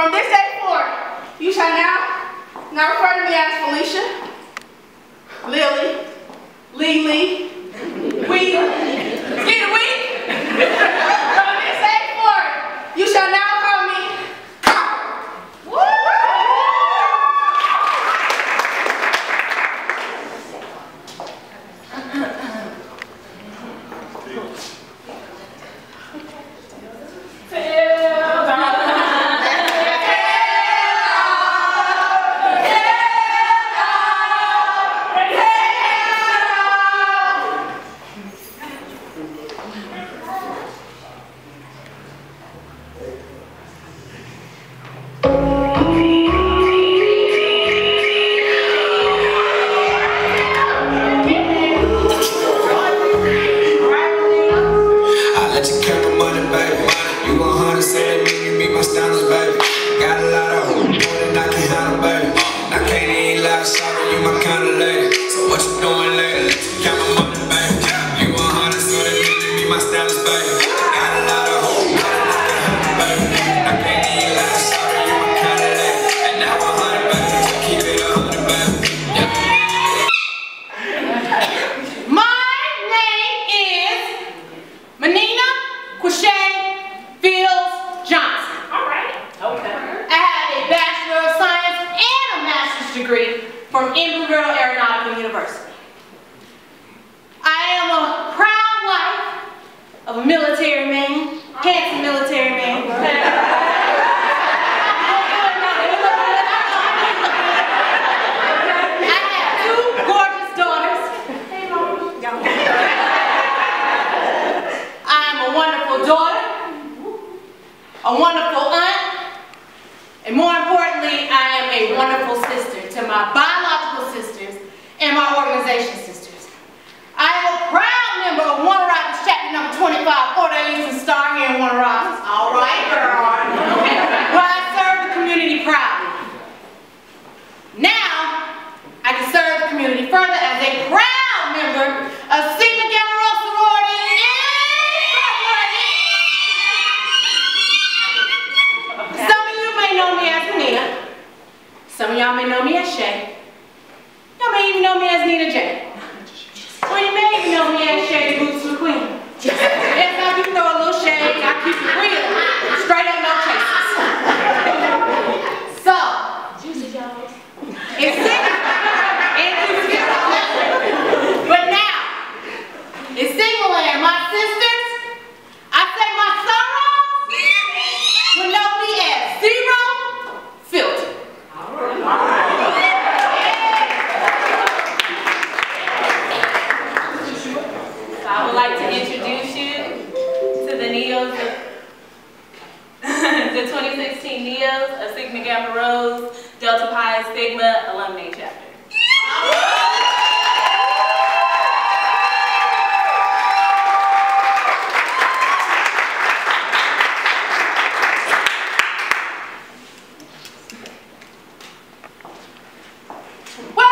From this day forth, you shall now not refer to me as Felicia, Lily, Lily, Wee, Skeeter Wee. From this day forth, you shall now Well,